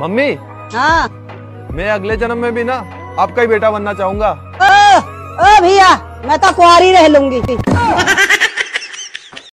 Mummy. हाँ। मैं अगले जन्म में भी ना आपका ही बेटा बनना चाहूँगा। ओ ओ भैया मैं तो कुआरी रह लूँगी।